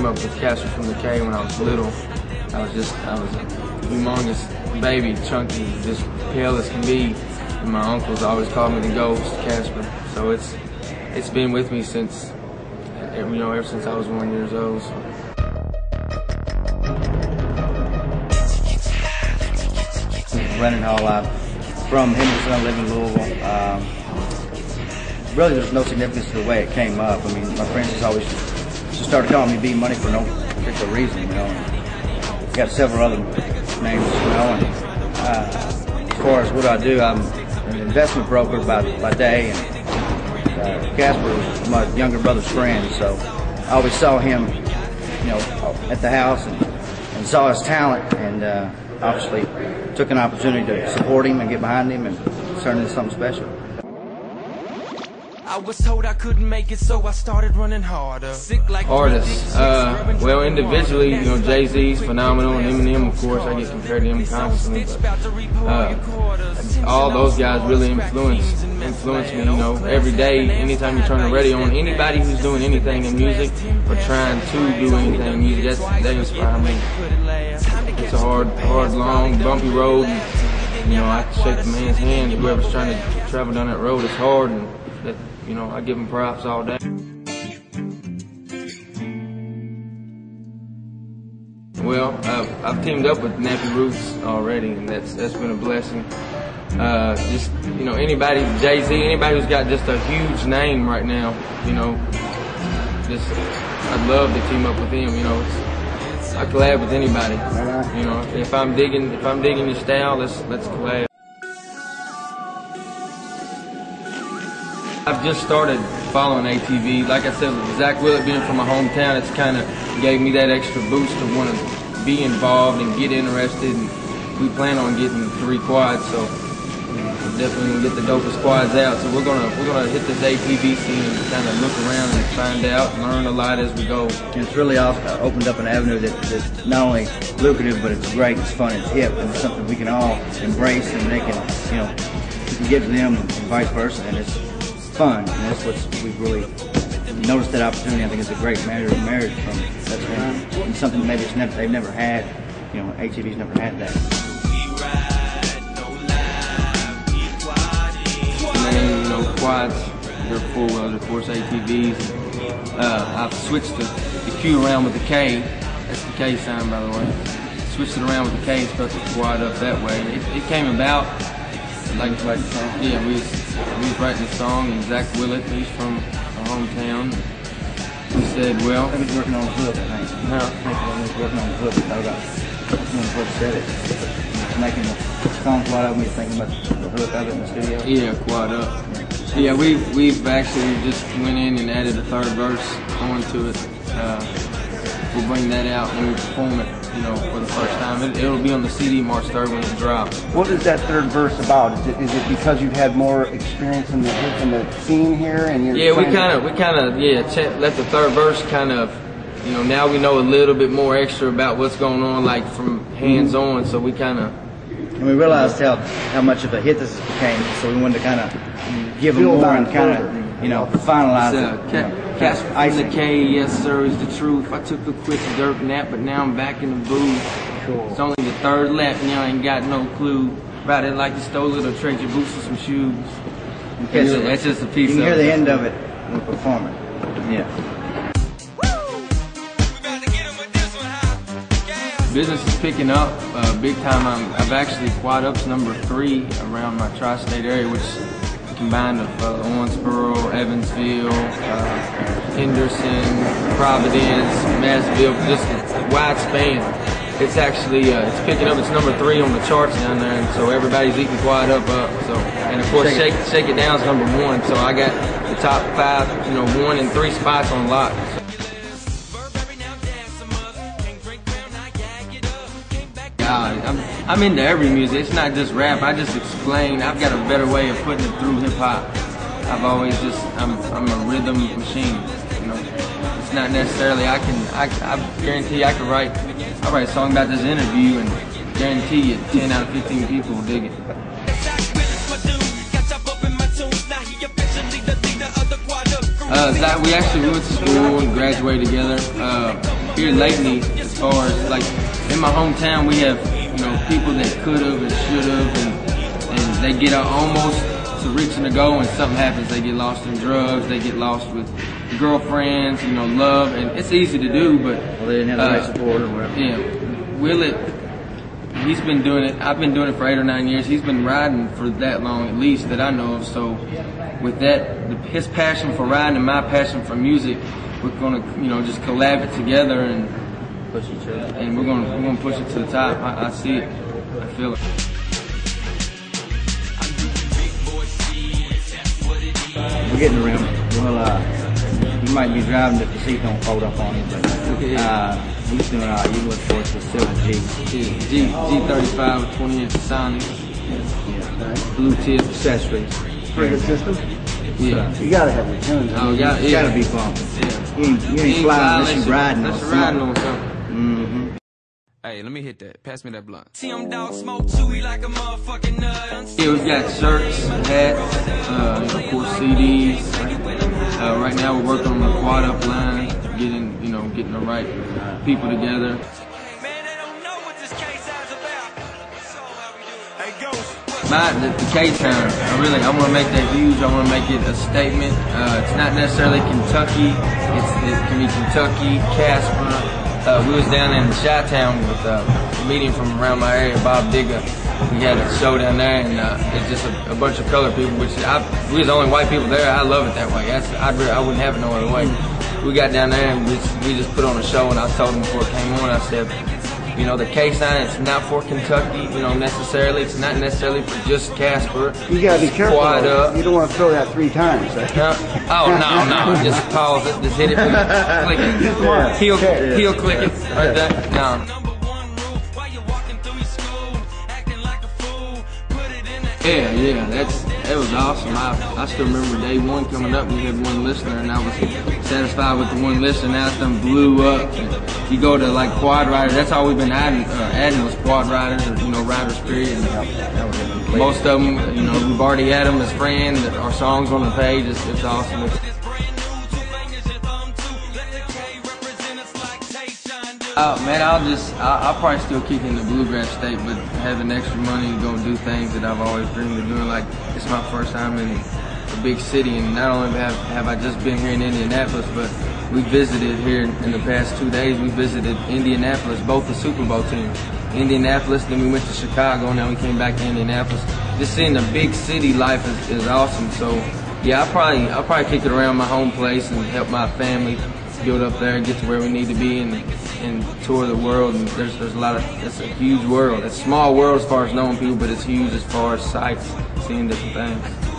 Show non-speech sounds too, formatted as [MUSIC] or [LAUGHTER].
came up with Kasper from the K when I was little. I was just, I was a humongous baby, chunky, just pale as can be. And my uncles always called me the ghost, Casper. So it's, it's been with me since, you know, ever since I was one years old. So. Brennan Hall. I'm from Henderson. I live in Louisville. Um, really, there's no significance to the way it came up. I mean, my friends just always just started calling me B Money for no particular reason, you know. And got several other names, you know. And uh, as far as what I do, I'm an investment broker by, by day, and uh, Kasper was my younger brother's friend, so I always saw him, you know, at the house and, and saw his talent, and uh, obviously took an opportunity to support him and get behind him and turn into something special. I was told I couldn't make it, so I started running harder. Sick like Artists, uh, well, individually, you know, Jay Z's phenomenal, and Eminem, of course, I get compared to him constantly. But, uh, all those guys really influence influence me. You know, every day, anytime you turn the radio on, anybody who's doing anything in music or trying to do anything in music, that's, they inspire me. It's a hard, hard, long, bumpy road. And, you know, I shake the man's hand. Whoever's trying to travel down that road, it's hard, and that, you know, I give them props all day. Well, I've, I've teamed up with Nappy Roots already, and that's that's been a blessing. Uh, just you know, anybody, Jay Z, anybody who's got just a huge name right now, you know, just I'd love to team up with him. You know, I collab with anybody. You know, if I'm digging, if I'm digging your style, let's let's collab. I've just started following ATV. Like I said, with Zach Willett being from my hometown, it's kind of gave me that extra boost to want to be involved and get interested. And we plan on getting three quads, so we're definitely gonna get the dopest quads out. So we're gonna we're gonna hit this ATV scene and kind of look around and find out, learn a lot as we go. And it's really uh, opened up an avenue that, that's not only lucrative, but it's great, it's fun, it's hip, and it's something we can all embrace, and they can, you know, give to them and vice versa, and it's fun, and that's what we've really noticed that opportunity. I think it's a great marriage, marriage from that's been and something maybe it's never, they've never had. You know, ATV's never had that. Know, quads, they're four wheels, of course, ATVs. Uh, I've switched the, the Q around with the K. That's the K sign, by the way. Switched it around with the K and stuck the quad up that way. It, it came about like, like, yeah, we we was writing a song, and Zach Willett, he's from our hometown. He said, well, I was working on the hook, I think. no, I was working on the hook, I about when the hook said it. Making the song quite of me thinking about the hook of it in the studio. yeah, quad up. Yeah, we we've actually just went in and added a third verse onto it. Uh, we'll bring that out when we perform it, you know, for the first time. It, it'll be on the CD March 3rd when it drops. What is that third verse about? Is it, is it because you've had more experience in the in the scene here, and you're Yeah, we kind of, we kind of, yeah, ch- let the third verse kind of, you know, now we know a little bit more extra about what's going on, like from hands on. So we kind of, And we realized how, how much of a hit this became, so we wanted to kind of give them Build more and kind of, you know, finalize uh, it. ca- you know, Kasper from the K, yes sir, is the truth. I took a quick dirt nap, but now I'm back in the booth. Cool. It's only the third lap, and y'all ain't got no clue. Ride it like you stole it or trade your boots for some shoes. You catch it. That's just a piece of You can of hear it. the end of it when we perform it. Yeah. Business is picking up uh, big time. I'm, I've actually quad up to number three around my tri-state area, which combined of uh, Owensboro, Evansville, uh, Henderson, Providence, Massville, just a wide span. It's actually uh, it's picking up. It's number three on the charts down there, and so everybody's eating quad up up. So and of course Shake shake it. shake it down is number one. So I got the top five, you know, one and three spots on lock. I'm, I'm into every music. It's not just rap. I just explain. I've got a better way of putting it through hip hop. I've always just I'm I'm a rhythm machine. You know, it's not necessarily I can I, I guarantee I could write I write a song about this interview and guarantee you 10 out of 15 people will dig it. Uh, we actually we went to school and graduated together. Uh, here lately, as far as like in my hometown, we have you know people that could have and should have, and and they get almost to reaching the goal, and something happens. They get lost in drugs. They get lost with girlfriends, you know, love, and it's easy to do, but Well, they didn't have the uh, right support or whatever. Yeah, Willett, he's been doing it. I've been doing it for eight or nine years. He's been riding for that long, at least that I know of. So, with that, the, his passion for riding and my passion for music, we're gonna, you know, just collab it together, and Push each other. and we're gonna we're gonna push it to the top. I, I see it. I feel it. We're getting around. Well, uh, you might be driving if the seat don't fold up on you, but [LAUGHS] uh, he's doing all right. You look forward to the silver G. Yeah, G G thirty five, twenty inch Sonic, blue tip. Accessories. Pretty good system. Yeah. You gotta have your tunes. Oh, yeah, It's yeah. gotta be bumping. Yeah. You ain't, you ain't flying unless you riding on Unless you're riding something. on something. Mm-hmm. Hey, let me hit that. Pass me that blunt. See 'em dog smoke chewy like a motherfucking nut. Yeah, we've got shirts, hats, uh, of course CDs. Uh, right now we're working on the quad up line, getting you know getting the right people together. Man, they don't know what this case is about. So how we do it? Hey, Ghost. My the, the K Town, I really I want to make that huge. I want to make it a statement. Uh, it's not necessarily Kentucky. It's, it can be Kentucky, Kasper. Uh, we was down in Chi-Town with uh, a meeting from around my area, Bob Digger. We had a show down there, and uh, it's just a, a bunch of colored people. Which I, we was the only white people there. I love it that way. That's, I'd, re- I wouldn't have it no other way. We got down there and we just, we just put on a show, and I told them before it came on, I said, you know, the K sign, it's not for Kentucky, you know, necessarily. It's not necessarily for just Kasper. You gotta be careful. Quad up. You don't want to throw that three times. [LAUGHS] No. Oh no, no! Just pause it. Just hit it. Click it. Heel, heel, click it right there. No. One rule, while you're walking through your school, acting like a fool, put it in the Yeah, yeah, that's that was awesome. I, I still remember day one coming up. We had one listener, and I was satisfied with the one listener. Now done blew up. And you go to like quad riders. That's all we've been adding. Uh, adding was quad riders, or you know, riders period. And most of them, you know, we've already had them as friends. Our songs on the page. It's, it's awesome. Oh man, I'll just I'll, I'll probably still kick in the bluegrass state, but having extra money to go do things that I've always dreamed of doing. Like it's my first time in a big city, and not only have have I just been here in Indianapolis, but we visited here in the past two days. We visited Indianapolis, both the Super Bowl teams. Indianapolis, then we went to Chicago, and now we came back to Indianapolis. Just seeing the big city life is, is awesome. So yeah, I'll probably I'll probably kick it around my home place and help my family build up there and get to where we need to be and, and tour the world. And there's there's a lot of it's a huge world. It's a small world as far as knowing people, but it's huge as far as sights, seeing different things.